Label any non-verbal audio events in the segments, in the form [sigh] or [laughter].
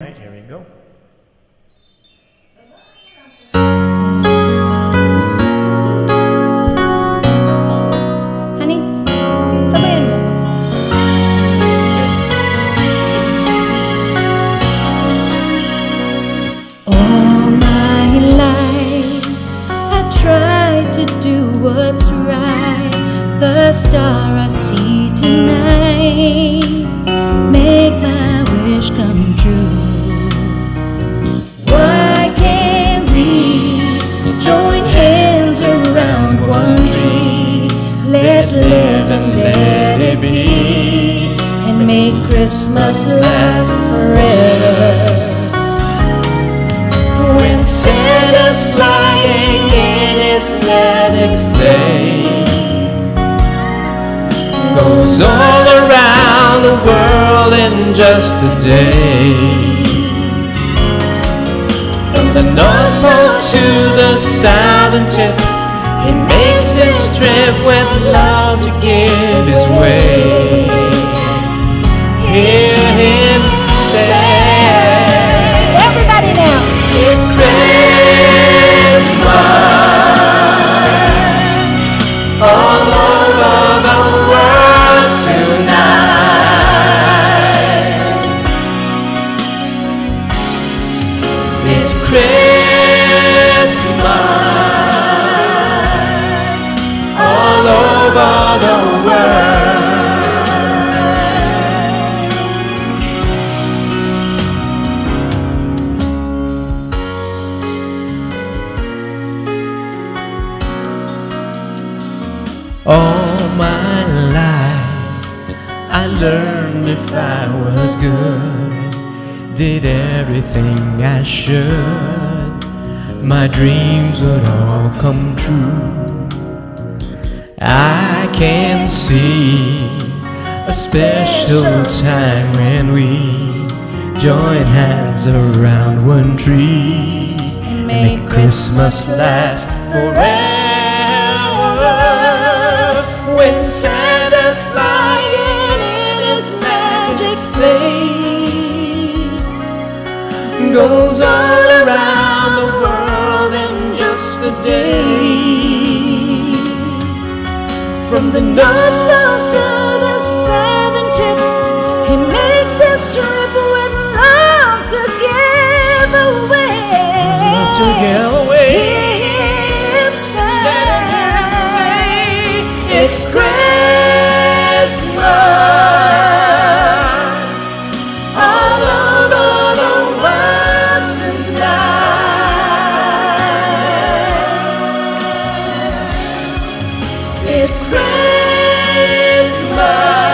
Right, here we go. Honey, sabayan mo. All my life I tried to do what's right. The star I see tonight make my wish come true. Christmas last forever. When Santa's flying in his magic sleigh Goes all around the world in just a day. From the North Pole to the Southern tip, he makes his trip with love to give his way. Hear All my life I learned if I was good, did everything I should, my dreams would all come true. I can see a special time when we join hands around one tree and make Christmas last forever. Goes all around the world in just a day. From the North Pole to the Southern tip, he makes his trip with love to give away. Love to give Christmas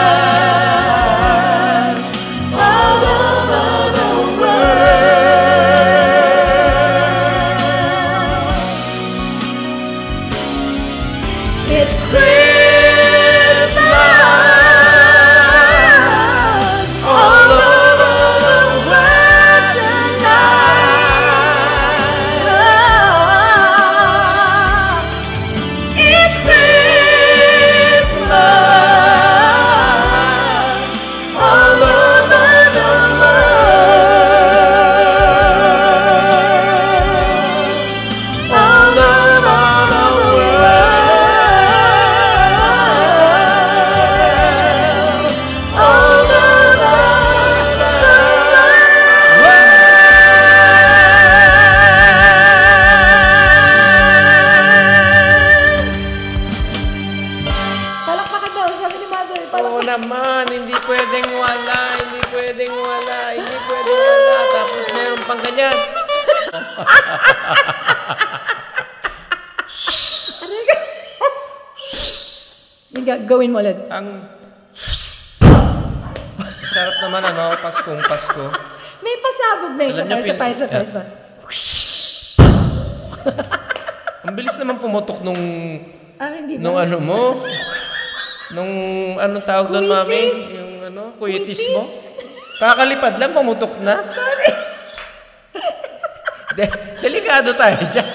pang ganyan. Gagawin mo ulit. Ang sarap naman ano, Paskong Pasko. May pasabog na isa Alam pa, niyo, isa pin- pa, isa pa, isa [laughs] pa. Ang bilis naman pumutok nung Ah, hindi ba? nung ano mo. Nung anong tawag doon, mami? Kuitis. Yung ano, kuitis mo? Kakalipad lang, pumutok na. Sorry. De, delikado tayo dyan.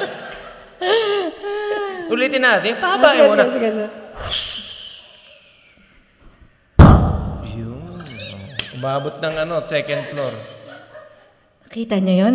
Ulitin natin. Ah, Pahabain sige, mo na. sige, sige, sige. Yun. Umabot ng ano, second floor. Kita niyo yon